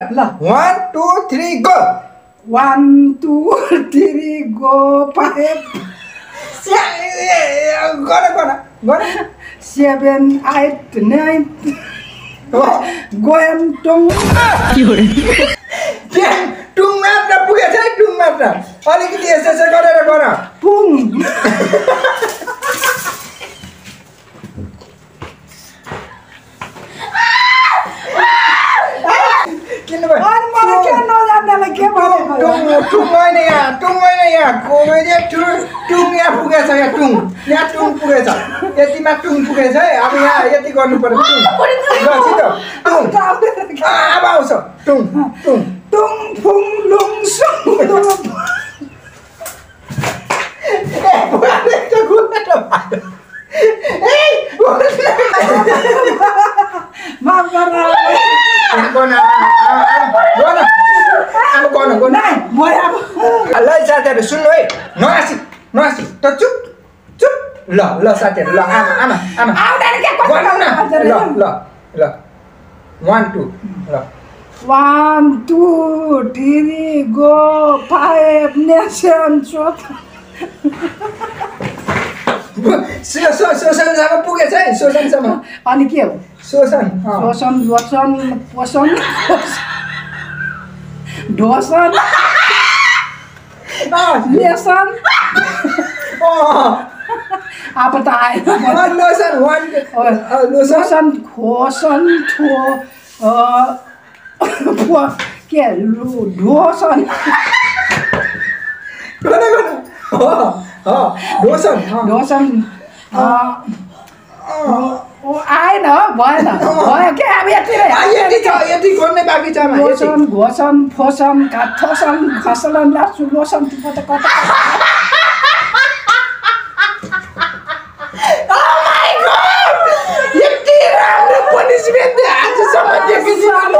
ल one two three go one two three go five गर गर गर सेभेन एट नाइन गोयन्तोङ के टुङ मात्र पुगेछ है टुङ मात्र अलिकति यसो यसो गरेर गर पुङ किन भयो अनि मलाई के नजान्दालाई के टुङ टुङ होइन यहाँ टुङ होइन यहाँ। टुङ यहाँ पुगेछ यहाँ टुङ। यहाँ टुङ पुगेछ। यतिमा टुङ पुगेछ है। अब यहाँ यति गर्नु पर्यो टुङ। टुङ। अब आउँछ। टुङ टुङ। टुङ फुङ लुङ सुङ। माफ गर्न गर्न अब गर्न गर्न नाइ म अब ल साथीहरू सुन्नु है। नहाँसी नहाँसी त चुप चुप। ल ल साथीहरू ल आमा आमा आमा। ल ल ल। वान टू ल। One two three go five nation शोषणसम्म पुगेछ है शोषणसम्म अनि के हो? शोषण अँ। पोषण लोसन पोषण ढोसन अँ, लेसन अँ, अब त आएन अँ, लोसन वान अँ, लोसन लोसन खोसन ठो अ, फो- के लु ढोसन गर्न गर्न अँ, अँ, लोसन अँ, ढोसन अ, अँ। ओ आएन भएन भयो के अब यति नै आ, यति गर्नै बाँकी छ घोसन फोसन काठोसन खसलन लासु लोसन कता कता। यति राम्रो पनिसमेन्ट आजसम्म देखेको